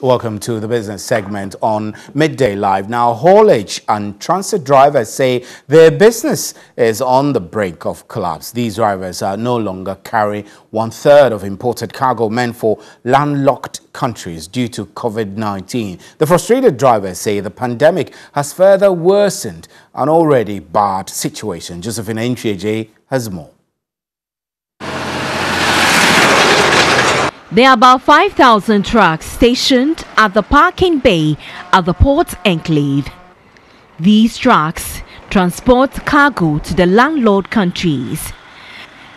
Welcome to the business segment on Midday Live. Now, haulage and transit drivers say their business is on the brink of collapse. These drivers are no longer carry one third of imported cargo meant for landlocked countries due to COVID-19. The frustrated drivers say the pandemic has further worsened an already bad situation. Josephine Antwi Adjei has more. There are about 5,000 trucks stationed at the parking bay at the port enclave. These trucks transport cargo to the landlord countries,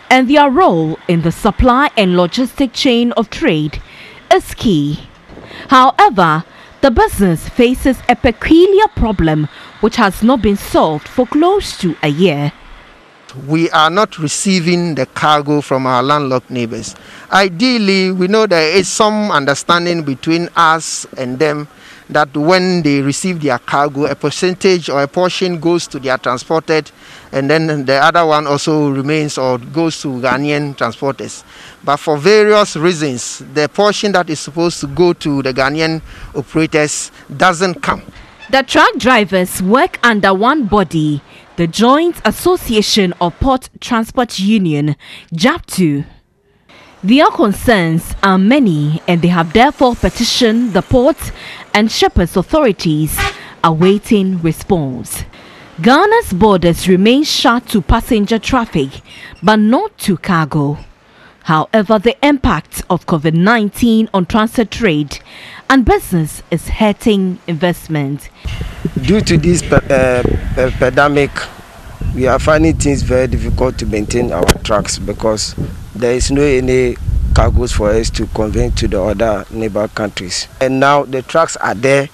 and their role in the supply and logistic chain of trade is key. However, the business faces a peculiar problem which has not been solved for close to a year we are not receiving the cargo from our landlocked neighbors. Ideally, we know there is some understanding between us and them that when they receive their cargo, a percentage or a portion goes to their transported, and then the other one also remains or goes to Ghanaian transporters. But for various reasons, the portion that is supposed to go to the Ghanaian operators doesn't come. The truck drivers work under one body the Joint Association of Port Transport Union, JAPTU. Their concerns are many and they have therefore petitioned the port and shippers authorities awaiting response. Ghana's borders remain shut to passenger traffic but not to cargo. However, the impact of COVID 19 on transit trade and business is hurting investment. Due to this uh, pandemic, we are finding things very difficult to maintain our trucks because there is no any cargoes for us to convey to the other neighbor countries. And now the trucks are there,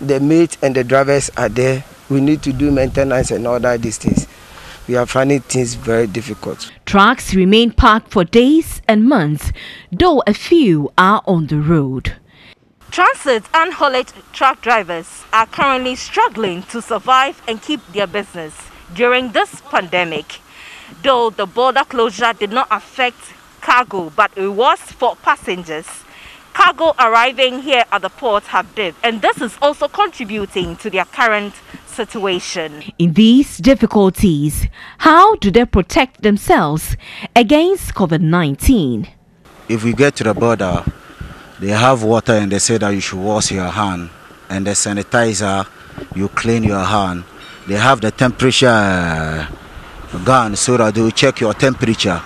the mate and the drivers are there. We need to do maintenance and all that these things we are finding things very difficult. Trucks remain parked for days and months, though a few are on the road. Transit and haulage truck drivers are currently struggling to survive and keep their business during this pandemic. Though the border closure did not affect cargo, but it was for passengers. Cargo arriving here at the port have dipped, and this is also contributing to their current situation. In these difficulties, how do they protect themselves against COVID 19? If we get to the border, they have water and they say that you should wash your hand, and the sanitizer, you clean your hand. They have the temperature uh, gun so that they will check your temperature.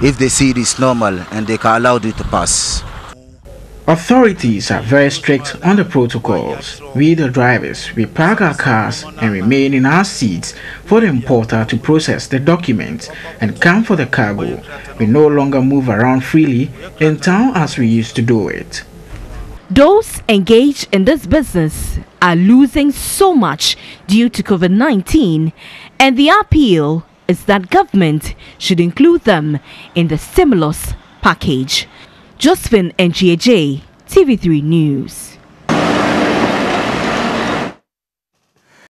If they see it is normal and they can allow you to pass. Authorities are very strict on the protocols. We, the drivers, we park our cars and remain in our seats for the importer to process the documents and come for the cargo. We no longer move around freely in town as we used to do it. Those engaged in this business are losing so much due to COVID 19, and the appeal is that government should include them in the stimulus package. Josephine Antwi Adjei, TV3 News.